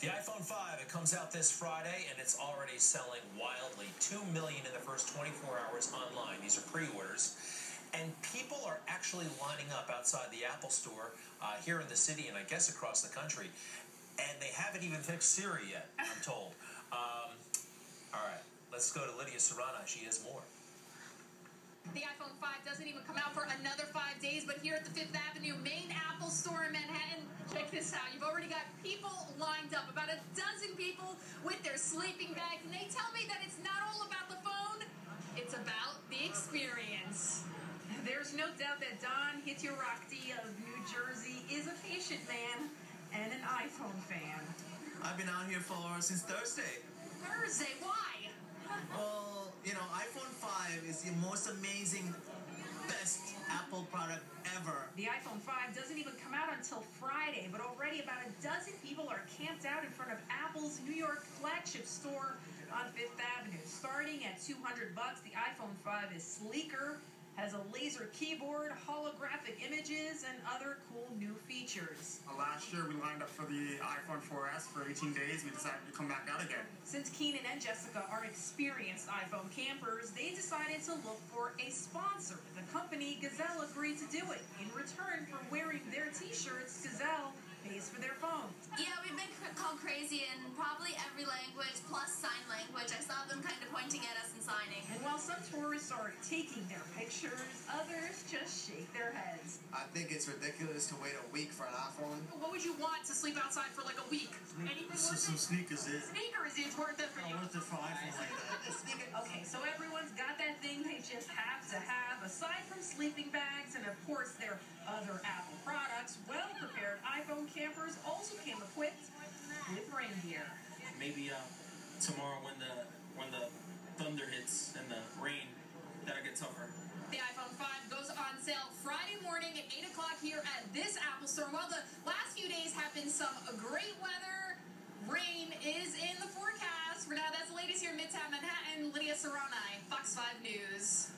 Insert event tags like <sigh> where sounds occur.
The iPhone 5, it comes out this Friday and it's already selling wildly. 2 million in the first 24 hours online. These are pre-orders. And people are actually lining up outside the Apple store uh, here in the city and I guess across the country. And they haven't even fixed Siri yet, I'm told. <laughs> Um, all right, let's go to Lydia Serrana. She has more. The iPhone 5 doesn't even come out for another five days, but here at the Fifth Avenue main Apple store in Manhattan, check this out. You've already got people about a dozen people with their sleeping bags, and they tell me that it's not all about the phone, it's about the experience. There's no doubt that Don Hitioraki of New Jersey is a patient man and an iPhone fan. I've been out here for since Thursday. Thursday, why? Well, you know, iPhone 5 is the most amazing, best Apple product ever. The iPhone 5 doesn't even come out until Friday, but already about a dozen people are camped out in front of Apple's New York flagship store on Fifth Avenue. Starting at 200 bucks, the iPhone 5 is sleeker, has a laser keyboard, holographic images, and other cool new features. Last year, we lined up for the iPhone 4S for 18 days. We decided to come back out again. Since Keenan and Jessica are experienced iPhone campers, they decided to look for a sponsor. The company Gazelle agreed to do it. In return for wearing their t-shirts, Gazelle pays for their taking their pictures, others just shake their heads. I think it's ridiculous to wait a week for an iPhone. What would you want to sleep outside for like a week? Anything worth Some it? sneakers is Sneakers is worth it for you. worth it for iPhone like that. <laughs> Okay, so everyone's got that thing they just have to have. Aside from sleeping bags and, of course, their other Apple products, well prepared iPhone campers also came equipped with rain gear. maybe uh, tomorrow when the when the thunder hits and the rain, that'll get tougher. The iPhone 5 goes on sale Friday morning at 8 o'clock here at this Apple store. While the last few days have been some great weather, rain is in the forecast. For now, that's the latest here in Midtown Manhattan. Lydia Serrani, Fox 5 News.